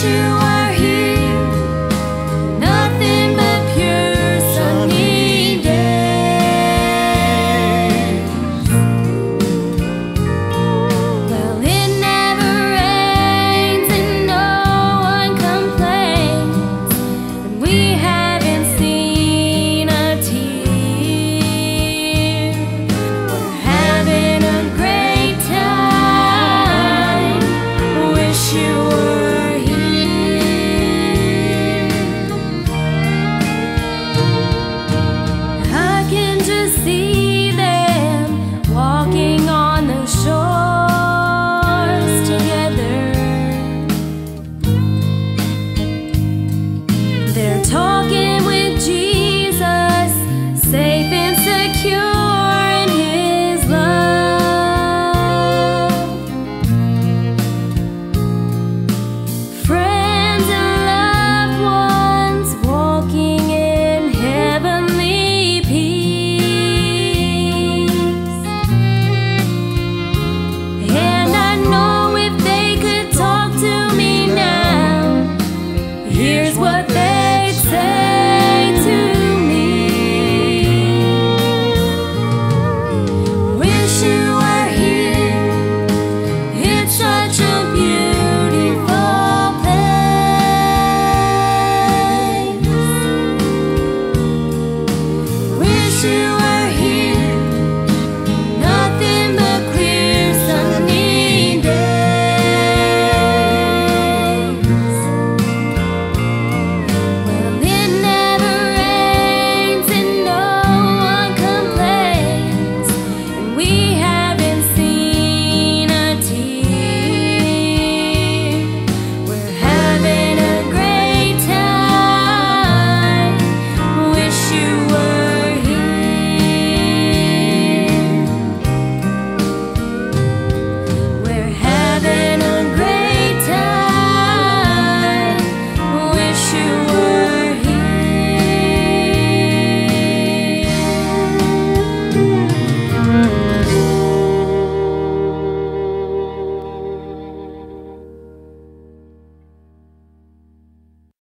是我